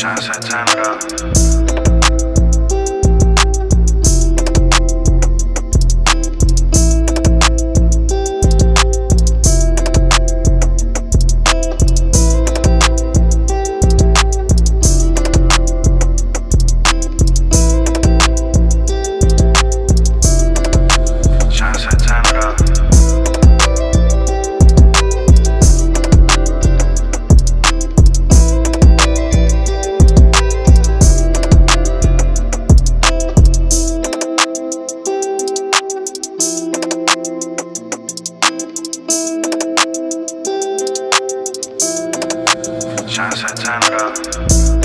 Tryna turn it up. Tryna set time up.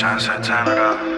Tryna turn it up.